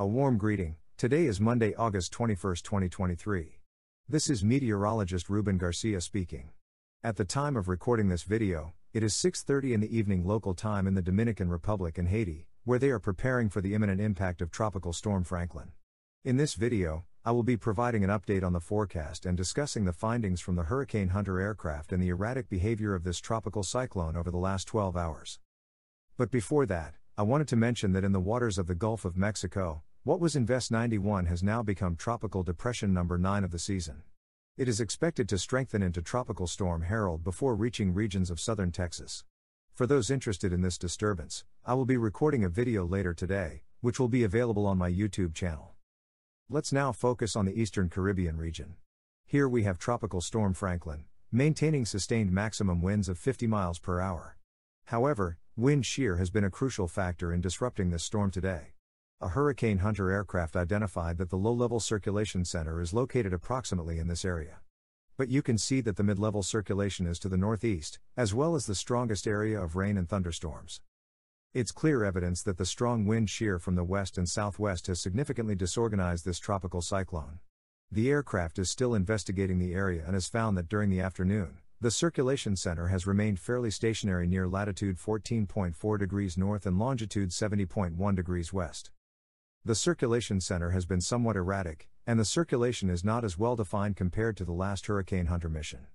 A warm greeting. Today is Monday, August 21, 2023. This is meteorologist Ruben Garcia speaking. At the time of recording this video, it is 6:30 in the evening local time in the Dominican Republic and Haiti, where they are preparing for the imminent impact of tropical storm Franklin. In this video, I will be providing an update on the forecast and discussing the findings from the Hurricane Hunter aircraft and the erratic behavior of this tropical cyclone over the last 12 hours. But before that, I wanted to mention that in the waters of the Gulf of Mexico, what was Invest 91 has now become Tropical Depression number 9 of the season. It is expected to strengthen into Tropical Storm Harold before reaching regions of southern Texas. For those interested in this disturbance, I will be recording a video later today, which will be available on my YouTube channel. Let's now focus on the eastern Caribbean region. Here we have Tropical Storm Franklin, maintaining sustained maximum winds of 50 miles per hour. However, wind shear has been a crucial factor in disrupting this storm today. A Hurricane Hunter aircraft identified that the low level circulation center is located approximately in this area. But you can see that the mid level circulation is to the northeast, as well as the strongest area of rain and thunderstorms. It's clear evidence that the strong wind shear from the west and southwest has significantly disorganized this tropical cyclone. The aircraft is still investigating the area and has found that during the afternoon, the circulation center has remained fairly stationary near latitude 14.4 degrees north and longitude 70.1 degrees west. The circulation center has been somewhat erratic, and the circulation is not as well defined compared to the last Hurricane Hunter mission.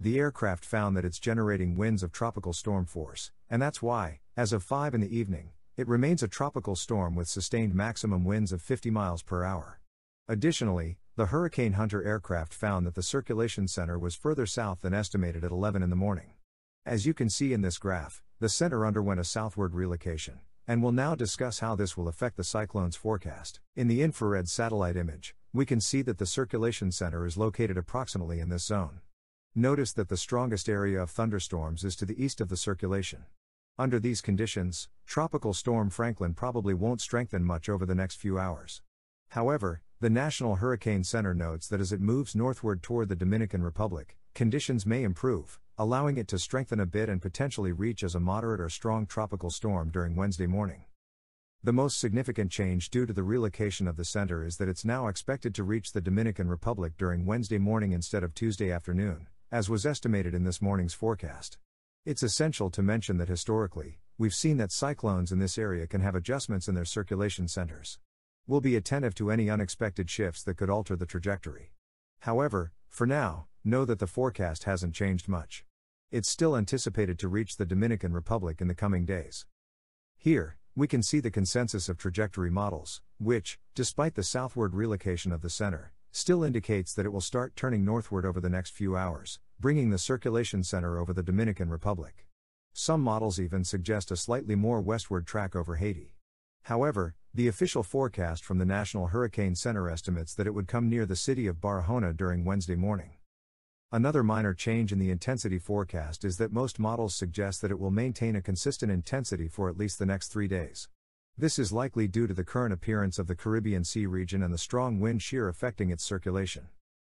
The aircraft found that it's generating winds of tropical storm force, and that's why, as of 5 in the evening, it remains a tropical storm with sustained maximum winds of 50 miles per hour. Additionally, the Hurricane Hunter aircraft found that the circulation center was further south than estimated at 11 in the morning. As you can see in this graph, the center underwent a southward relocation, and we'll now discuss how this will affect the cyclone's forecast. In the infrared satellite image, we can see that the circulation center is located approximately in this zone. Notice that the strongest area of thunderstorms is to the east of the circulation. Under these conditions, Tropical Storm Franklin probably won't strengthen much over the next few hours. However, the National Hurricane Center notes that as it moves northward toward the Dominican Republic, conditions may improve, allowing it to strengthen a bit and potentially reach as a moderate or strong tropical storm during Wednesday morning. The most significant change due to the relocation of the center is that it's now expected to reach the Dominican Republic during Wednesday morning instead of Tuesday afternoon, as was estimated in this morning's forecast. It's essential to mention that historically, we've seen that cyclones in this area can have adjustments in their circulation centers. We'll be attentive to any unexpected shifts that could alter the trajectory. However, for now, know that the forecast hasn't changed much. It's still anticipated to reach the Dominican Republic in the coming days. Here, we can see the consensus of trajectory models, which, despite the southward relocation of the center, still indicates that it will start turning northward over the next few hours, bringing the circulation center over the Dominican Republic. Some models even suggest a slightly more westward track over Haiti. However, the official forecast from the National Hurricane Center estimates that it would come near the city of Barahona during Wednesday morning. Another minor change in the intensity forecast is that most models suggest that it will maintain a consistent intensity for at least the next three days. This is likely due to the current appearance of the Caribbean Sea region and the strong wind shear affecting its circulation.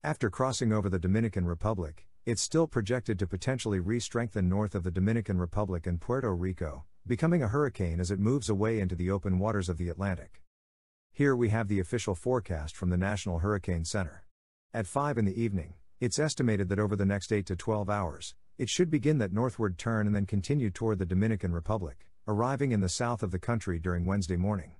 After crossing over the Dominican Republic, it's still projected to potentially re strengthen north of the Dominican Republic and Puerto Rico, becoming a hurricane as it moves away into the open waters of the Atlantic. Here we have the official forecast from the National Hurricane Center. At 5 in the evening, it's estimated that over the next 8 to 12 hours, it should begin that northward turn and then continue toward the Dominican Republic, arriving in the south of the country during Wednesday morning.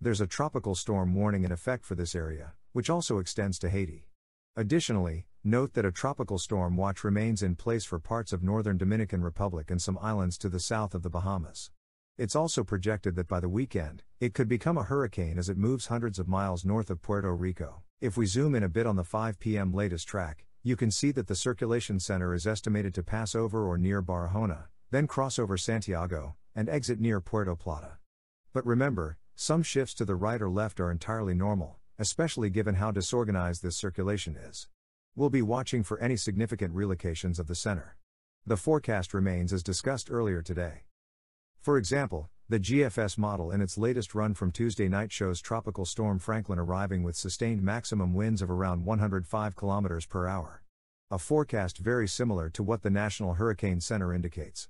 There's a tropical storm warning in effect for this area, which also extends to Haiti. Additionally, note that a tropical storm watch remains in place for parts of northern Dominican Republic and some islands to the south of the Bahamas. It's also projected that by the weekend, it could become a hurricane as it moves hundreds of miles north of Puerto Rico. If we zoom in a bit on the 5 p.m. latest track, you can see that the circulation center is estimated to pass over or near Barahona, then cross over Santiago, and exit near Puerto Plata. But remember, some shifts to the right or left are entirely normal, especially given how disorganized this circulation is. We'll be watching for any significant relocations of the center. The forecast remains as discussed earlier today. For example, the GFS model in its latest run from Tuesday night shows Tropical Storm Franklin arriving with sustained maximum winds of around 105 km per hour. A forecast very similar to what the National Hurricane Center indicates.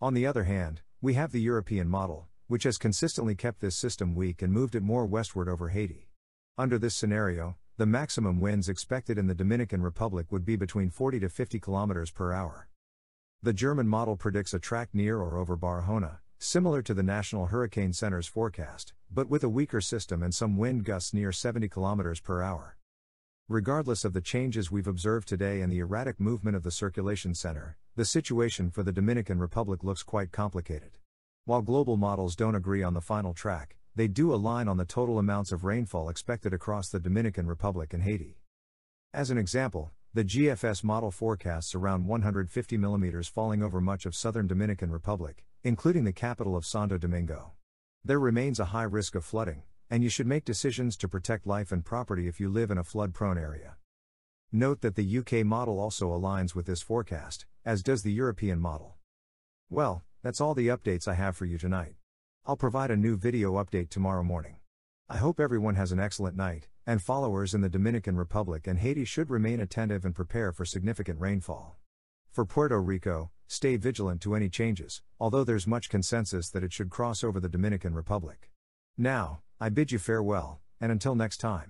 On the other hand, we have the European model, which has consistently kept this system weak and moved it more westward over Haiti. Under this scenario, the maximum winds expected in the Dominican Republic would be between 40 to 50 km per hour. The German model predicts a track near or over Barahona, similar to the National Hurricane Center's forecast, but with a weaker system and some wind gusts near 70 km per hour. Regardless of the changes we've observed today and the erratic movement of the circulation center, the situation for the Dominican Republic looks quite complicated. While global models don't agree on the final track, they do align on the total amounts of rainfall expected across the Dominican Republic and Haiti. As an example, the GFS model forecasts around 150 mm falling over much of southern Dominican Republic, including the capital of Santo Domingo. There remains a high risk of flooding, and you should make decisions to protect life and property if you live in a flood prone area. Note that the UK model also aligns with this forecast, as does the European model. Well, that's all the updates I have for you tonight. I'll provide a new video update tomorrow morning. I hope everyone has an excellent night, and followers in the Dominican Republic and Haiti should remain attentive and prepare for significant rainfall. For Puerto Rico, stay vigilant to any changes, although there's much consensus that it should cross over the Dominican Republic. Now, I bid you farewell, and until next time.